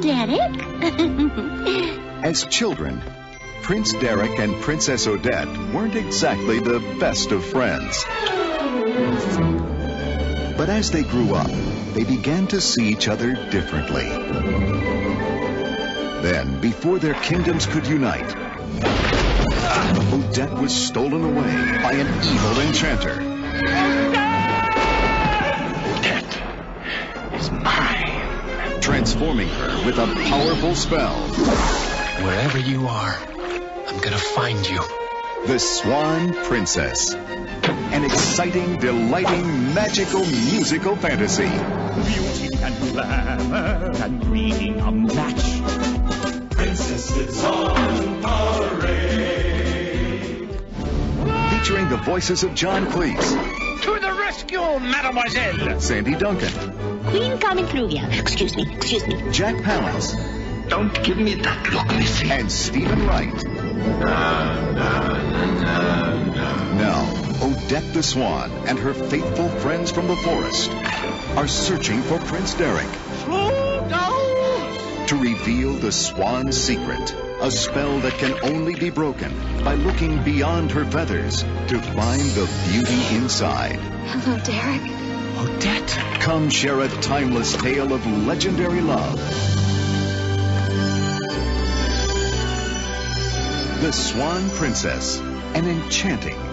Derek. As children, Prince Derek and Princess Odette weren't exactly the best of friends. But as they grew up, they began to see each other differently. Then, before their kingdoms could unite, Odette was stolen away by an evil enchanter. Transforming her with a powerful spell. Wherever you are, I'm gonna find you. The Swan Princess. An exciting, delighting, magical musical fantasy. Beauty and glamour and breeding a match. The voices of John Cleese, To the rescue, mademoiselle! Sandy Duncan, Queen coming through. Excuse me, excuse me. Jack Palance, Don't give me that look, Missy. and Steven Wright. No, no, no, no, Now, Odette the Swan and her faithful friends from the forest are searching for Prince Derek to reveal the swan's secret, a spell that can only be broken by looking beyond her feathers to find the beauty inside. Hello, Derek. Odette. Come share a timeless tale of legendary love. The Swan Princess, an enchanting